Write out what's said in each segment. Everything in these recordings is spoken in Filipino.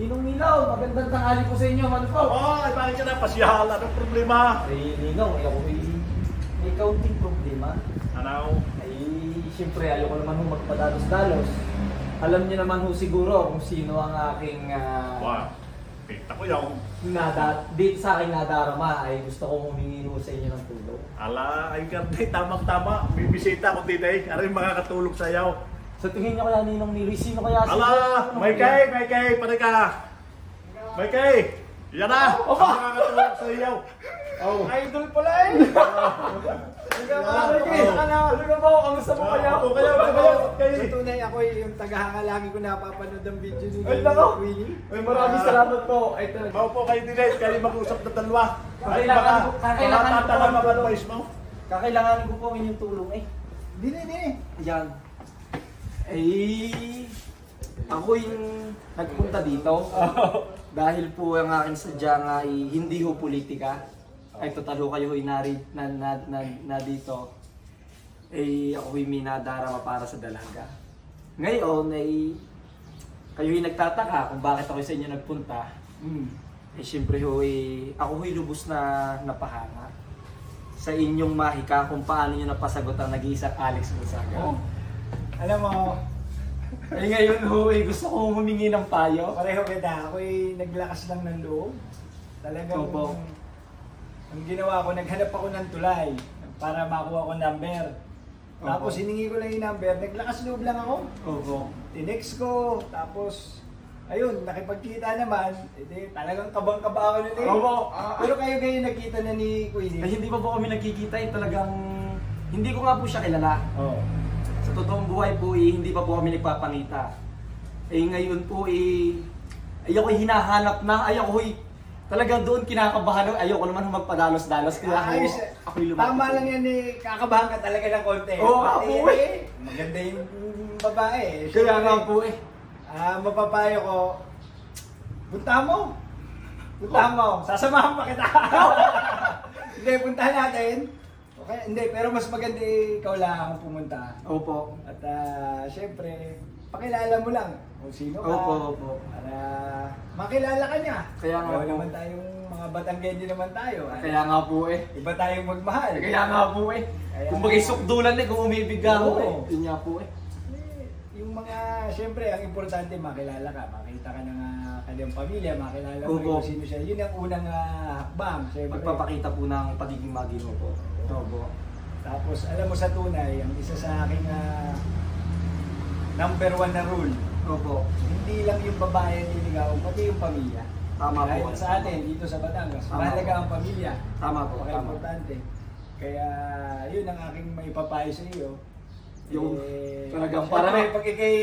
Ninong Nilaw, magandang tanghali po sa inyo, man po. Oh, ay bakit ka na pasyal? Anong problema? Ay, Ninong, ay ako may, may kaunting problema. Ano? Ay, siyempre, ayoko naman ho magpadalos-dalos. Alam niyo naman ho siguro kung sino ang aking ah, Wow. Kita ko yung nada, dito sa aking nadarama ay gusto kong humingi ho sa inyo ng tulong. ala, ay karne, tamang-tama. May bisita ko eh. Ano yung mga katulog sa'yo? Sa tingin niyo kaya Ninong Niloy, sino kaya si Ala, may kay, may kay, pare ka. May kay. Yan na. Opa. Ang mga katulog sa'yo. Oh. Idol pala eh! Ano na ba? Kamusta mo kaya? Oh, kaya, kaya, kaya. Sa tunay ako eh, yung tagahanga lagi ko napapanood ang video ni Ay, nako! Willie. Ay, maraming salamat po. Ito. Maupo kayo din eh. Kayo mag-usap na dalawa. Ay, Kakailangan baka, kakailangan baka ko po-. Kakailanganin ko po ang inyong tulong eh. Dini, dini. Yan. Eh, ako yung nagpunta dito. Dahil po ang aking sadya nga ay hindi ho politika. Ay total ho kayo ho'y nari, na, na, na, na dito. Eh, ako ho'y minadarama para sa dalaga. Ngayon ay kayo yung nagtataka kung bakit ako sa inyo nagpunta. Hmm. Eh, siyempre ho, eh, ako ho'y lubos na napahanga sa inyong mahika kung paano nyo napasagot ang nag-iisang Alex Gonzaga. Oh. Alam mo, Eh ngayon ho, eh, gusto ko humingi ng payo. pareho kita. Ako eh, naglakas lang ng loob. Talagang, Opo. ang ginawa ko, naghanap ako ng tulay para makuha ko number. Tapos hiningi ko lang yung number, naglakas loob lang ako. Opo. Tinext ko, tapos ayun, nakipagkita naman, edi talagang kabang-kaba ako nun eh. Opo. Pero kayo kayo nagkita na ni Queenie. Ay, hindi pa po kami nagkikita eh, talagang hindi ko nga po siya kilala. Oo. Sa totoong buhay po eh, hindi pa po kami nagpapangita. Eh ngayon po eh, ayoko hinahanap na, ayoko eh, talagang doon kinakabahan ako, ayoko naman magpadalos-dalos, kaya ako, Ayos, ako'y lumapit. Tama lang yan eh, kakabahan ka talaga ng konti. Oo nga Pati po yan eh. Maganda yung babae. eh. Kaya nga po eh. Ah, mapapayo ko, punta mo. Punta Oh. mo. Sasamahan pa kita. hindi, puntahan natin. Okay, hindi, pero mas maganda eh, ikaw lang ang pumunta. Opo. At ah, syempre, pakilala mo lang kung sino ka. Opo, opo. Para makilala ka niya. Kaya nga Ikaw po. naman tayong mga Batanggenyo naman tayo. ah. Kaya nga po eh. Iba tayong magmahal. Kaya nga po eh. Kaya- Kung bagay sukdulan eh, kung umibig ka ako Oo. eh. Yun nga po eh. Yung mga, syempre, ang importante makilala ka. Makita ka ng uh, kanyang pamilya, makilala mo kung sino siya. Yun ang unang ah, hakbang, syempre. Magpapakita po ng pagiging magino po. Opo. Tapos, alam mo sa tunay, ang isa sa aking ah, number one na rule, Opo. hindi lang yung babae ang liligaw, pati yung pamilya. Tama Kahit po. sa atin, dito sa Batangas, mahalaga ang pamilya. Tama po, tama. importante. Kaya, yun ang aking maipapayo sa iyo. Yung eh, talagang para- pag ikay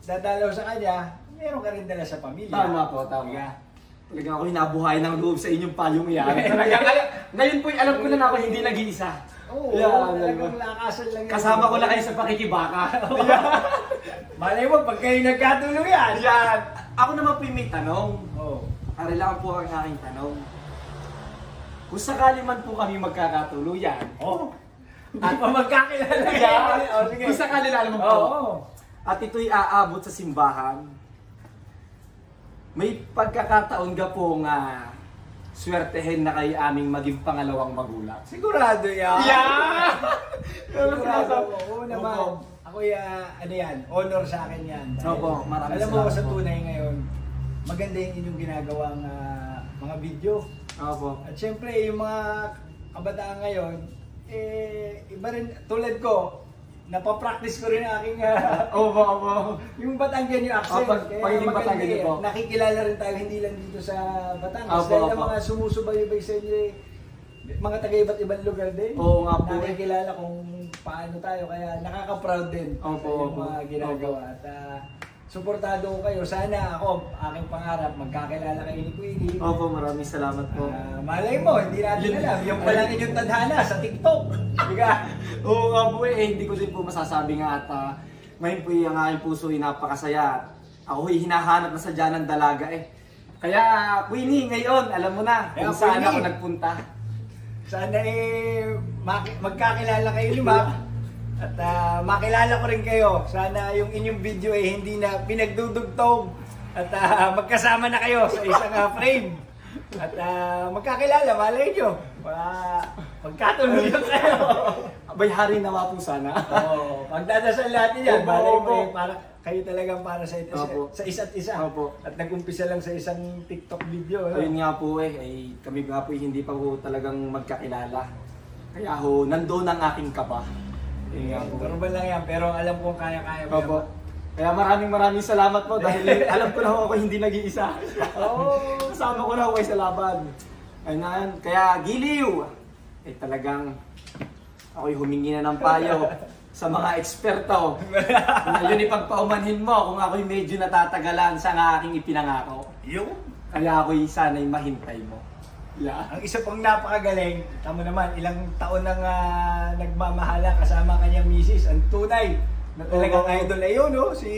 dadalaw sa kanya, meron ka rin dala sa pamilya. Tama po, tama. Diba? Talagang ako hinabuhay ng loob sa inyong payong yan. Talagang, alam, ngayon po, alam ko na na ako hindi nag-iisa. Oo, Yan, talagang lakasan lang yun. Kasama ko lang kayo sa pakikibaka. Malay mo, pag kayo nagkatulong yan. Yan. Ako naman po yung may tanong. Oo. Ari lang po ang aking tanong. Kung sakali man po kami magkakatuluyan, Oh. At pa magkakilala. Oh, sige. Sakali na naman po, Oo. at ito'y aabot sa simbahan, may pagkakataon ka po nga swertehin na kayo aming maging pangalawang magulang. Sigurado yan. Yeah! Sigurado. Oo naman. Opo. Ako ya, ano yan, honor sa akin yan. Dahil, Opo, maraming Alam mo sa po. tunay ngayon, maganda yung inyong ginagawang ah, mga video. Opo. At syempre, yung mga kabataan ngayon, eh, iba rin, tulad ko, napapractice ko rin ang aking, ah, Opo, opo. yung Batanggen yung accent. Oh, pag- Kaya maganda Batanggen eh. po. Nakikilala rin tayo hindi lang dito sa Batangas. Opo, dahil ang mga sumusubaybay sa inyo eh, mga taga iba't ibang lugar din. Oo nga po. Nakikilala kung paano tayo. Kaya nakaka-proud din Opo, sa yung opo. mga ginagawa. At ah, suportado ko kayo. Sana ako, aking pangarap, magkakilala kayo ni Queenie. Opo, maraming salamat po. Ah, malay mo, hindi natin alam. Yung pala inyong tadhana sa TikTok. Diga? Oo nga po eh, hindi ko din po masasabi nga at ah, ngayon po ang aking puso ay napakasaya. Ako ay hinahanap na sadya ng dalaga eh. Kaya Queenie, ngayon, alam mo na Kaya, kung saan Queenie. ako nagpunta. Sana eh magkakilala kayo ni Mac. At ah, makilala ko rin kayo. Sana yung inyong video eh hindi na pinagdudugtong At ah, magkasama na kayo sa isang ah, frame. At ah, magkakilala, malay nyo. Uh, magkatuluyan kayo. Abay, hari nawa po sana. Oo, pagdadasal natin yan, Opo, malay mo eh, para kayo talagang para sa, sa, Opo. sa isa't isa. Opo. At nag-umpisa lang sa isang TikTok video. ano? Ayun nga po eh, ay kami nga po hindi pa po talagang magkakilala. Kaya ho, nandoon ang aking kaba. Ayun nga po. Lang yan, pero alam ko kaya-kaya mo Opo. yan. Kaya maraming maraming salamat po dahil alam ko na ako hindi nag-iisa. Oo, kasama ko na kayo sa laban. Ayun na yan. Kaya giliw! Eh talagang ako'y humingi na ng payo sa mga eksperto na yun ipagpaumanhin mo kung ako'y medyo natatagalan sa aking ipinangako. Yung Kaya ako'y sana'y mahintay mo. Yeah. Ang isa pang napakagaling, tamo naman, ilang taon nang ah, nagmamahala kasama kanyang misis, ang tunay na talagang Oo. idol ay yun, no? si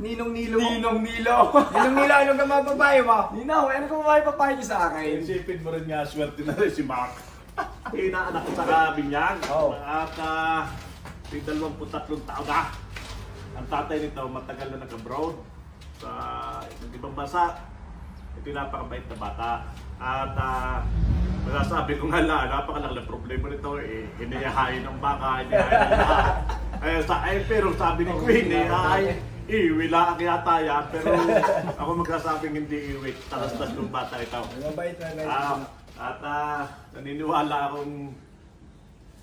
Ninong Nilo. Ninong Nilo. Ninong Nilo, anong ka mapapayo mo? Ninaw, ano kung may papayo niyo sa akin? Isipin mo rin nga, swerte na rin si Mark. Inaanak ko sa kabinyang. Oo. At uh, may 23 taon na. Ang tatay nito matagal na nag-abroad sa ibang bansa. Ito yung napakabait na bata. At uh, masasabi ko nga lang, napakalaki ng problema nito eh. Hinihain ng baka, hinihain ng lahat. Eh, sa, eh, pero sabi ni Queen eh, ay, iwi lang yata yan. Pero ako magsasabing hindi iwi. Talas-tas ng bata ito. Mabait na. Ah, at ah, naniniwala akong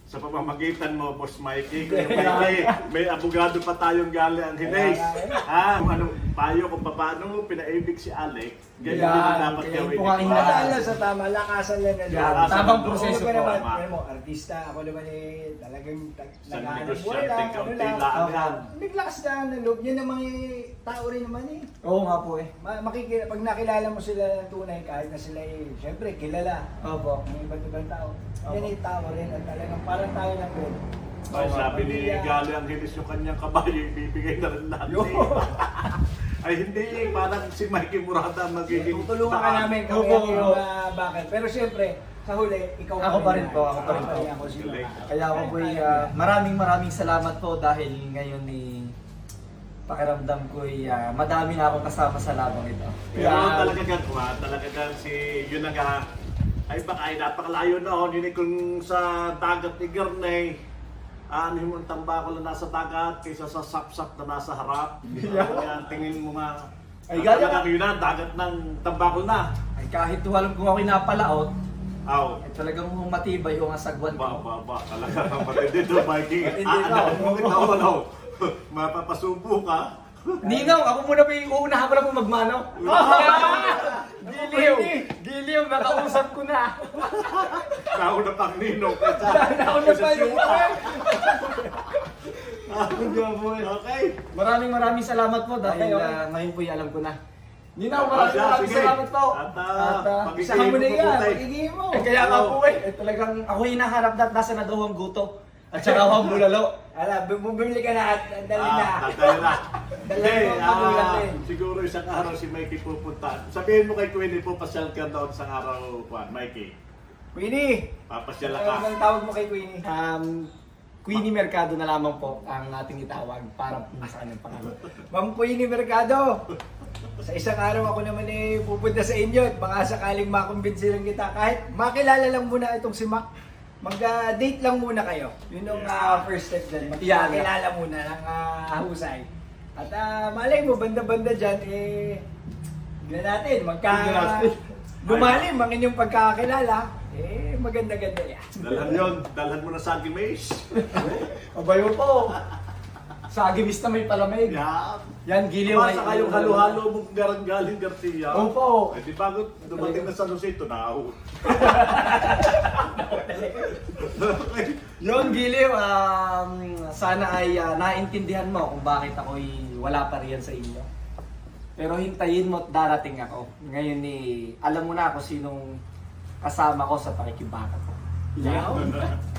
sa pamamagitan mo, Boss Mikey, Mikey, may abogado pa tayong gali ang hinays. Ha? Anong payo kung paano pinaibig si Alec, ganyan Yan, din ang dapat kaya gawin. ni yung lang sa tama, lakasan lang na Yan, Lakasan tamang proseso Ako po. naman, tama. alam mo, artista, ako naman eh, talagang naghahanap negosyante, buhay lang, ano lang. Naglakas na ng loob niya namang eh, tao rin naman eh. Oo nga po eh. Ma makikita, pag nakilala mo sila ng tunay, kahit na sila eh, syempre, kilala. Opo. Ng iba't ibang tao. Opo. Yan ay tao rin at talagang parang tayo lang rin. Ay, sabi ni. Gali ang hinis yung kanyang kabayo, ibibigay na rin natin. Ay hindi, parang si Mikey Murata magiging Tutulungan ka namin kami Opo, ang iyong opo. uh, bakit. Pero syempre, sa huli, ikaw Ako pa rin po, ako pa rin po. Ako si. Kaya ako po ah, maraming maraming salamat po dahil ngayon ni pakiramdam ko ay ah, madami na akong kasama sa labang ito. Pero talaga gagawa, talaga gan si yun nga, ay baka ay napakalayo na ako, yun kung sa dagat ni Gernay, ano yung tambako na nasa dagat kaysa sa sapsap na nasa harap. Kaya tingin mo nga, Ay, ay gaya ka- yun na, dagat ng tambako na. Ay kahit walang kung ako'y napalaot, Aw, ay talagang matibay yung asagwan ba, ko. ba, ba, talaga kang matindi doon, Mikey. Ah, ka. ano, bakit ako, ano, mapapasubo ka. Ninaw, ako muna pa yung uunahan ko na po magmano. Giliw! Giliw, nakausap ko na. Nauna pang ninong kaysa. Nauna pa yung. Okay. Okay. Maraming maraming salamat po dahil Okay, okay. ah, ngayon po alam ko na. Ninaw, Ah, maraming maraming salamat po. At, ah, ah, pag- Isa mo na yan, Pagkikita- pagiging mo. eh, kaya nga po eh, eh, talagang ako yung hinaharap na nasa na daw ang guto. At saka ako ang bulalo. Ala, bu- bumili ka na at dali na. Ah, dadali na. Hindi, mo ang magulang ah, siguro isang araw si Mikey pupunta. Sabihin mo kay Queenie po, pasyal ka doon isang araw, Juan, Mikey. Queenie! Papasyal Ano ka. ang tawag mo kay Queenie? Um, Queenie Mercado na lamang po ang ating itawag para sa kanyang pangalan. Ma'am Queenie Mercado! Sa isang araw ako naman eh pupunta sa inyo at baka sakaling makumbinsi lang kita kahit makilala lang muna itong si Mac. Mag-date lang muna kayo. Yun ang ah, first step dyan. Yeah. Makilala muna ng ah, husay. At ah, malay mo, banda-banda dyan, eh, tignan natin, magka... Lumalim ang inyong pagkakakilala, maganda-ganda yan. Dalhan yun. Dalhan mo na sa Gimaze. Kabayo po. Sa agimis na may palamig. Yan. Yan, giliw. Kumasa kayong halo-halo mong garang-galing Garcia. Opo. Eh di bago dumating na sa naaw. okay. Yun, Giliw, um, sana ay ah, naintindihan mo kung bakit ako'y wala pa riyan sa inyo. Pero hintayin mo at darating ako. Ngayon ni alam mo na ako sinong kasama ko sa pakikibaka ko. Yan.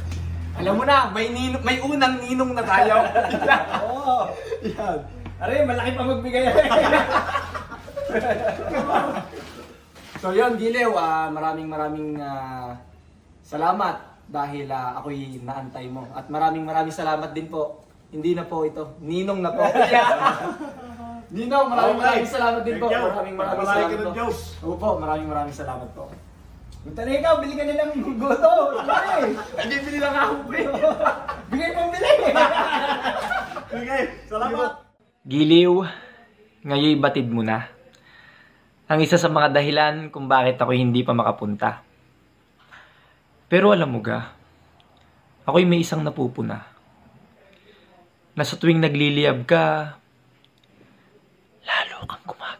alam mo na, may, ninong, may unang ninong na tayo. Oo! Yan. Aray, malaki pa magbigay. So yun, Giliw, ah, maraming maraming ah, salamat dahil ah, ako'y naantay mo. At maraming maraming salamat din po. Hindi na po ito, ninong na po. Nino, maraming Okay. maraming salamat din po. You. Maraming maraming Pagpalain salamat po. Opo, maraming maraming salamat po. Punta na ikaw, bili ka na lang goto. Ay, bibili lang ako po eh. Bigay mo bili. Okay, salamat. Giliw, ngayon batid mo na. Ang isa sa mga dahilan kung bakit ako hindi pa makapunta. Pero alam mo ga, ako'y may isang napupuna. Na sa tuwing nagliliyab ka, lalo kang kumain.